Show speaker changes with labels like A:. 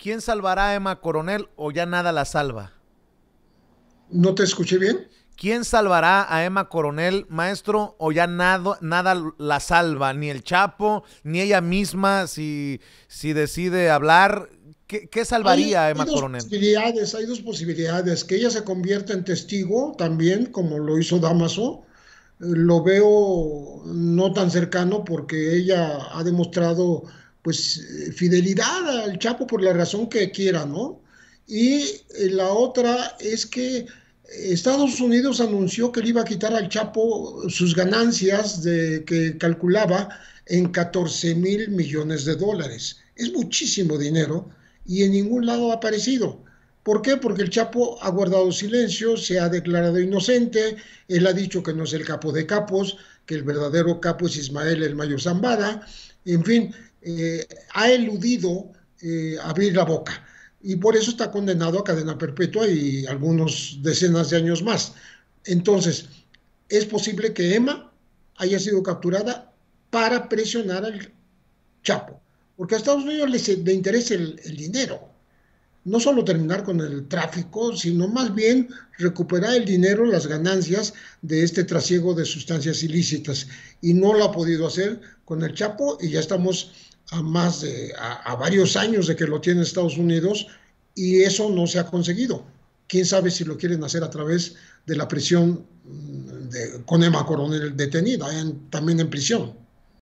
A: ¿quién salvará a Emma Coronel o ya nada la salva?
B: ¿No te escuché bien?
A: ¿Quién salvará a Emma Coronel, maestro, o ya nada, nada la salva? Ni el Chapo, ni ella misma, si, si decide hablar. ¿Qué, salvaría a Emma
B: hay dos
A: Coronel?
B: Posibilidades, hay dos posibilidades. Que ella se convierta en testigo también, como lo hizo Damaso. Lo veo no tan cercano porque ella ha demostrado pues fidelidad al Chapo por la razón que quiera, ¿no? Y la otra es que Estados Unidos anunció que le iba a quitar al Chapo sus ganancias de, que calculaba en 14 mil millones de dólares. Es muchísimo dinero y en ningún lado ha aparecido. ¿Por qué? Porque el Chapo ha guardado silencio, se ha declarado inocente, él ha dicho que no es el capo de capos, que el verdadero capo es Ismael el Mayo Zambada, en fin, eh, ha eludido eh, abrir la boca y por eso está condenado a cadena perpetua y algunos decenas de años más. Entonces, es posible que Emma haya sido capturada para presionar al Chapo, porque a Estados Unidos le, interesa el, dinero, no solo terminar con el tráfico, sino más bien recuperar el dinero, las ganancias de este trasiego de sustancias ilícitas. Y no lo ha podido hacer con el Chapo y ya estamos a más de, a, varios años de que lo tiene Estados Unidos y eso no se ha conseguido. Quién sabe si lo quieren hacer a través de la prisión mm, de, con Emma Coronel detenida, también en prisión.